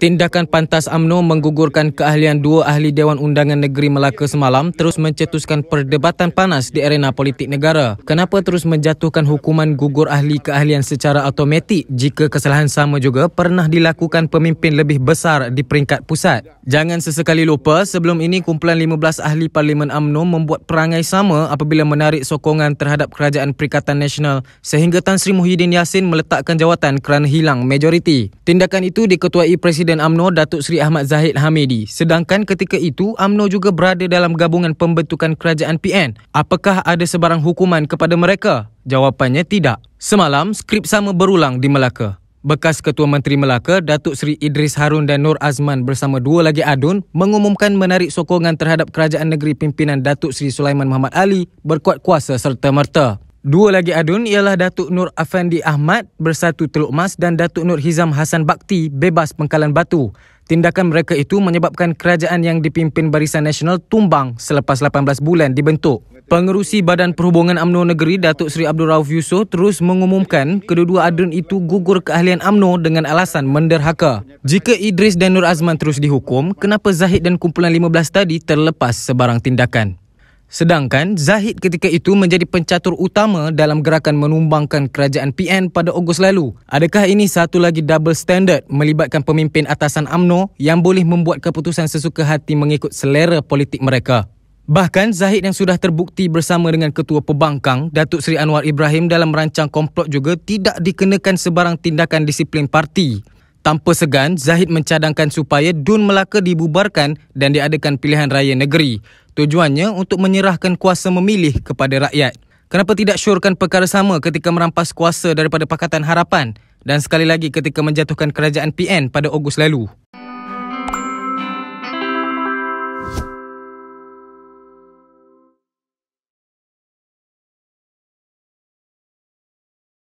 Tindakan pantas AMNO menggugurkan keahlian dua ahli Dewan Undangan Negeri Melaka semalam terus mencetuskan perdebatan panas di arena politik negara. Kenapa terus menjatuhkan hukuman gugur ahli keahlian secara automatik jika kesalahan sama juga pernah dilakukan pemimpin lebih besar di peringkat pusat? Jangan sesekali lupa, sebelum ini kumpulan 15 ahli Parlimen AMNO membuat perangai sama apabila menarik sokongan terhadap Kerajaan Perikatan Nasional sehingga Tan Sri Muhyiddin Yassin meletakkan jawatan kerana hilang majoriti. Tindakan itu diketuai Presiden Presiden AMNO Datuk Seri Ahmad Zahid Hamidi. Sedangkan ketika itu AMNO juga berada dalam gabungan pembentukan kerajaan PN. Apakah ada sebarang hukuman kepada mereka? Jawapannya tidak. Semalam skrip sama berulang di Melaka. Bekas Ketua Menteri Melaka Datuk Seri Idris Harun dan Nur Azman bersama dua lagi adun mengumumkan menarik sokongan terhadap kerajaan negeri pimpinan Datuk Seri Sulaiman Muhammad Ali berkuat kuasa serta merta. Dua lagi adun ialah Datuk Nur Afandi Ahmad bersatu Teluk Mas dan Datuk Nur Hizam Hassan Bakti bebas pengkalan batu. Tindakan mereka itu menyebabkan kerajaan yang dipimpin Barisan Nasional tumbang selepas 18 bulan dibentuk. Pengerusi Badan Perhubungan UMNO Negeri Datuk Seri Abdul Rauf Yusof terus mengumumkan kedua-dua adun itu gugur keahlian UMNO dengan alasan menderhaka. Jika Idris dan Nur Azman terus dihukum, kenapa Zahid dan kumpulan 15 tadi terlepas sebarang tindakan? Sedangkan Zahid ketika itu menjadi pencatur utama dalam gerakan menumbangkan kerajaan PN pada Ogos lalu. Adakah ini satu lagi double standard melibatkan pemimpin atasan AMNO yang boleh membuat keputusan sesuka hati mengikut selera politik mereka? Bahkan Zahid yang sudah terbukti bersama dengan Ketua Pembangkang Datuk Seri Anwar Ibrahim dalam merancang komplot juga tidak dikenakan sebarang tindakan disiplin parti. Tanpa segan, Zahid mencadangkan supaya Dun Melaka dibubarkan dan diadakan pilihan raya negeri. Tujuannya untuk menyerahkan kuasa memilih kepada rakyat. Kenapa tidak syorkan perkara sama ketika merampas kuasa daripada Pakatan Harapan dan sekali lagi ketika menjatuhkan kerajaan PN pada Ogos lalu?